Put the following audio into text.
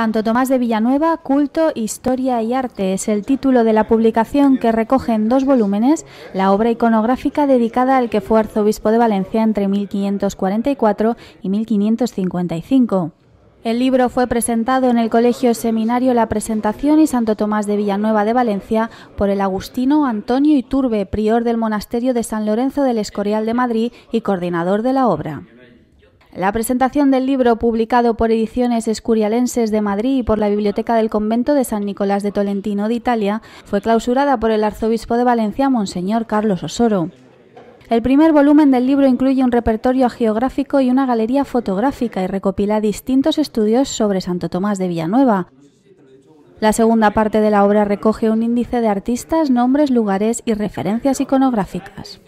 Santo Tomás de Villanueva, Culto, Historia y Arte es el título de la publicación que recoge en dos volúmenes la obra iconográfica dedicada al que fue arzobispo de Valencia entre 1544 y 1555. El libro fue presentado en el Colegio Seminario La Presentación y Santo Tomás de Villanueva de Valencia por el agustino Antonio Iturbe, prior del monasterio de San Lorenzo del Escorial de Madrid y coordinador de la obra. La presentación del libro, publicado por Ediciones Escurialenses de Madrid y por la Biblioteca del Convento de San Nicolás de Tolentino de Italia, fue clausurada por el arzobispo de Valencia, Monseñor Carlos Osoro. El primer volumen del libro incluye un repertorio geográfico y una galería fotográfica y recopila distintos estudios sobre Santo Tomás de Villanueva. La segunda parte de la obra recoge un índice de artistas, nombres, lugares y referencias iconográficas.